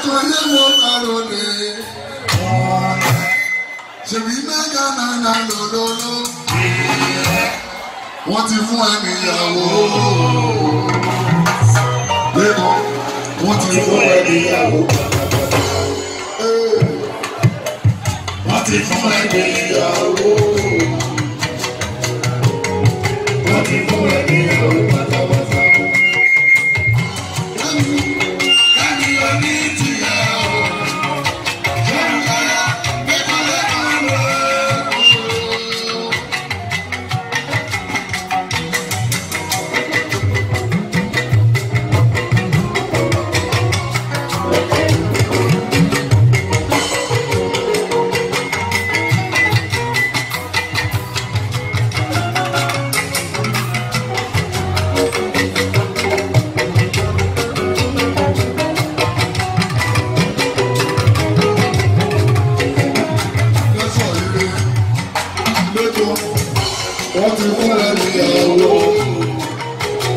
nítorí mo kàrò lè ṣèbí mẹ́gà náírà lọ́lọ́lọ́ wọ́n ti fún ẹ níyàwó lẹ́kọ̀ọ́ wọ́n ti fún ẹ níyàwó wọ́n ti fún ẹ níyàwó.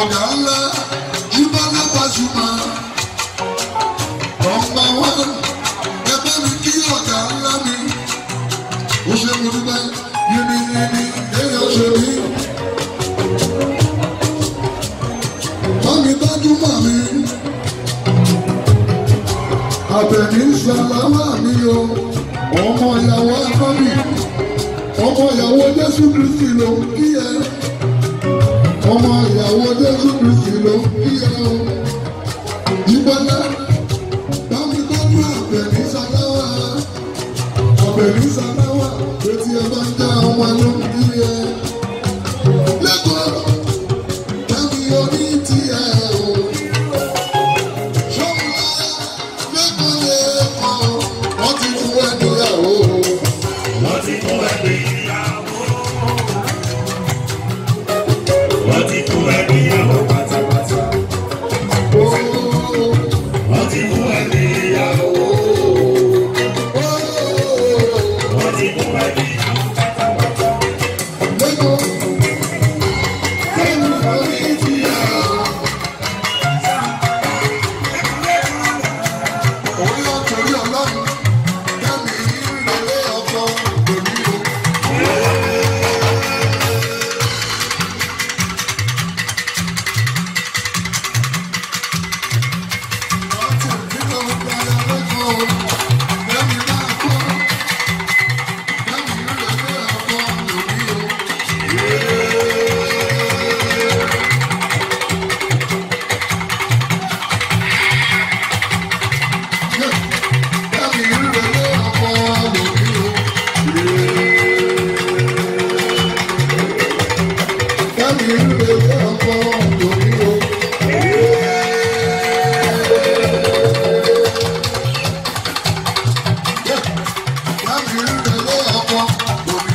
ọ̀gá ńlá Jubola Pasuma nọmba wán ẹgbẹ́ mi kí ọ̀gá ńlá mi ó ṣe mo dúpẹ́ yìnyín yìnyín èèyàn ṣe mí. Mami dájú mọ̀ mi, àbẹ̀ní ṣàlámà mi o, ọmọ ìyàwó ẹ̀fọ́ mi, ọmọ ìyàwó Jésù Kristi ló ń kí ẹ ọmọ ìyàwó Jésù Kristi ló ń kí ẹ o ìgbọ́lá bámi tọ́jú àbẹ̀ní sanáwá àbẹ̀ní sanáwá létí ẹ bá ń dá ọmọ ló ń kí ẹ. Julio.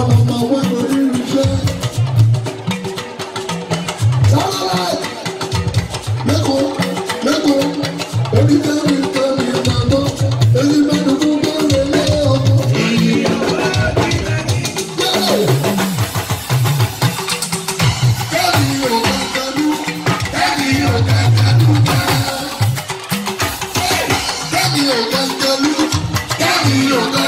àwọn nọ́mbà wá lórí irinṣẹ́. Sálálá lẹ́kọ̀ọ́ lẹ́kọ̀ọ́ onífẹ́mi fẹ́mi ìgbàgbọ́ èyí mẹ́nu fún bọ́ọ̀lù ilé ọkọ̀. Kẹ́mi ò kankanú, kẹ́mi ò kankanú bẹ́ẹ̀. Kẹ́mi ò kankanú, kẹ́mi ò kankanú.